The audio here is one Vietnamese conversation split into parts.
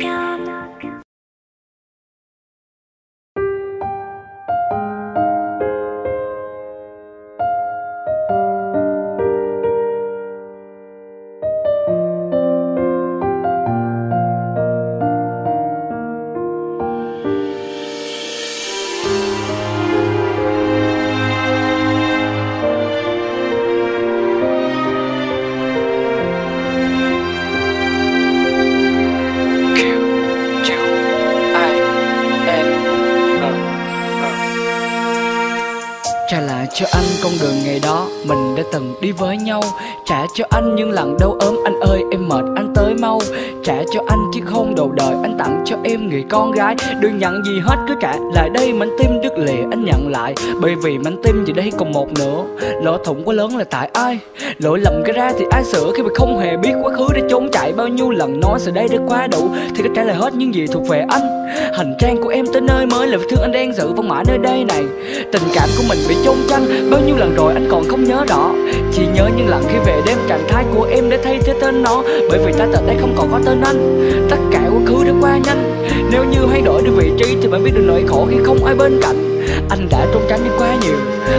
go. Trả lại cho anh con đường ngày đó, mình đã từng đi với nhau. Trả cho anh những lần đau ốm, anh ơi, em mệt, anh tới mau. Trả cho anh chiếc hôn đầu đời, anh tặng cho em người con gái. Đừng nhận gì hết, cứ trả lại đây, mảnh tim đứt lìa, anh nhận lại. Bởi vì mảnh tim giờ đây còn một nữa. Lỗ thủng quá lớn là tại ai? Lỗi lầm cái ra thì ai sửa khi mà không hề biết quá khứ đã trốn chạy. Bao nhiêu lần nói giờ đây đã quá đủ, thì cứ trả lời hết những gì thuộc về anh. Hành trang của em tới nơi mới là thương anh đang giữ vẫn mãi nơi đây này. Tình cảm của mình bị chôn chăng bao nhiêu lần rồi anh còn không nhớ rõ. Chỉ nhớ những lần khi về đêm trạng thái của em để thay thế tên nó, bởi vì ta tận đây không còn có tên anh. Tất cả quá khứ đã qua nhanh. Nếu như hay đổi được vị trí thì bạn biết được nỗi khổ khi không ai bên cạnh. Anh đã trốn tránh đi quá nhiều.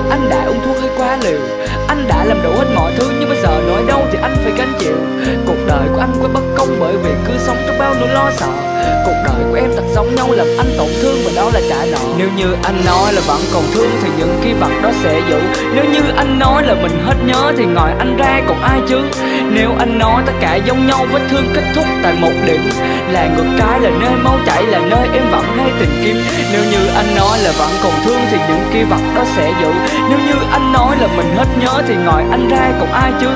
Anh đã uống thuốc hơi quá liều. Anh đã làm đủ hết mọi thứ, nhưng bây giờ nỗi đau thì anh phải gánh chịu. Cuộc đời của anh quá bất công bởi vì cứ sống trong bao lo sợ. Cuộc đời của em thật giống nhau, làm anh tổn thương và đó là trả nợ. Nếu như anh nói là vẫn còn thương thì những ký vật đó sẽ giữ. Nếu như anh nói là mình hết nhớ thì ngoài anh ra còn ai chứ? Nếu anh nói tất cả giống nhau vết thương kết thúc tại một điểm, là ngược trái là nơi máu chảy, là nơi em vẫn tìm kiếm nếu như anh nói là vẫn còn thương thì những kia vật đó sẽ giữ. Nếu như anh nói là mình hết nhớ thì ngoài anh ra còn ai chứ?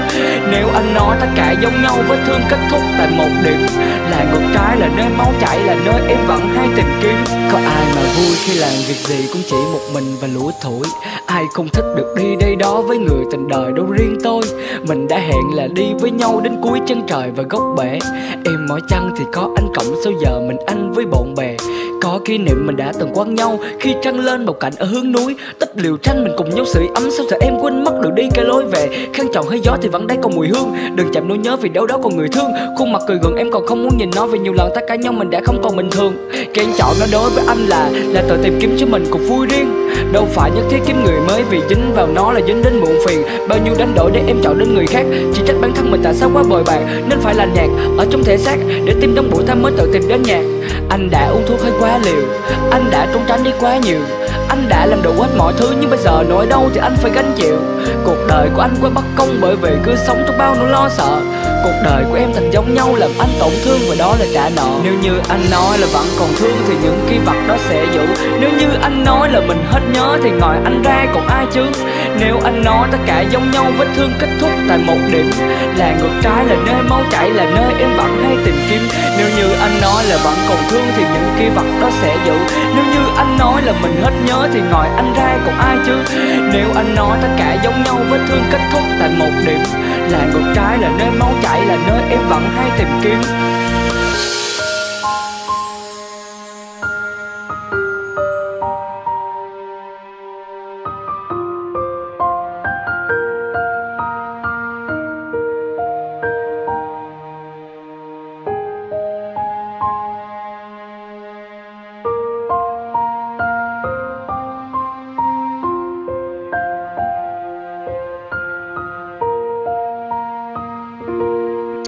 Nếu anh nói tất cả giống nhau vết thương kết thúc tại một điểm, là ngược trái, là nơi máu chảy, là nơi em vẫn hay tìm kiếm có ai mà vui khi làm việc gì cũng chỉ một mình và lũ thổi ai không thích được đi đây đó với người tình đời đâu riêng tôi. Mình đã hẹn là đi với nhau đến cuối chân trời và góc bể. Em mỏi chăng thì có anh cộng sao giờ mình anh với bạn bè? Có kỷ niệm mình đã từng quen nhau. Khi trăng lên một cảnh ở hướng núi, tích liều tranh mình cùng nhau sưởi ấm. Sao giờ em quên mất đường đi cái lối về? Khăn trọng hơi gió thì vẫn đây còn mùi hương. Đừng chạm nỗi nhớ vì đâu đó còn người thương. Khuôn mặt cười gần em còn không muốn nhìn nó vì nhiều lần ta cãi nhau mình đã không còn bình thường. Cái anh chọn nó đối với anh là là tự tìm kiếm cho mình cuộc vui riêng. Đâu phải nhất thiết kiếm người mới vì dính vào nó là dính đến muộn phiền. Bao nhiêu đánh đổi để em chọn đến người khác. Chỉ trách bản thân mình tại sao quá bồi bàn nên phải là nhạc. Ở trong thể xác, để tim đóng bụi ta mới tự tìm đến nhạc anh đã uống thuốc hơi quá liều. Anh đã trốn tránh đi quá nhiều. Anh đã làm đủ hết mọi thứ, nhưng bây giờ nỗi đau thì anh phải gánh chịu. Cuộc đời của anh quá bất công bởi vì cứ sống trong bao nỗi lo sợ cuộc đời của em thành giống nhau, làm anh tổn thương và đó là trả nợ. Nếu như anh nói là vẫn còn thương thì những ký vật đó sẽ giữ. Nếu như anh nói là mình hết nhớ thì ngoài anh ra còn ai chứ? Nếu anh nói tất cả giống nhau vết thương kết thúc tại một điểm, là ngược trái, là nơi máu chảy, là nơi em vẫn hay tìm kiếm. Nếu như anh nói là vẫn còn thương thì những ký vật đó sẽ giữ. Nếu như anh nói là mình hết nhớ thì ngoài anh ra còn ai chứ? Nếu anh nói tất cả giống nhau vết thương kết thúc tại một điểm làng ngược trái là nơi máu chảy là nơi em vẫn hay tìm kiếm.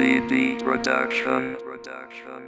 DB Production. Production.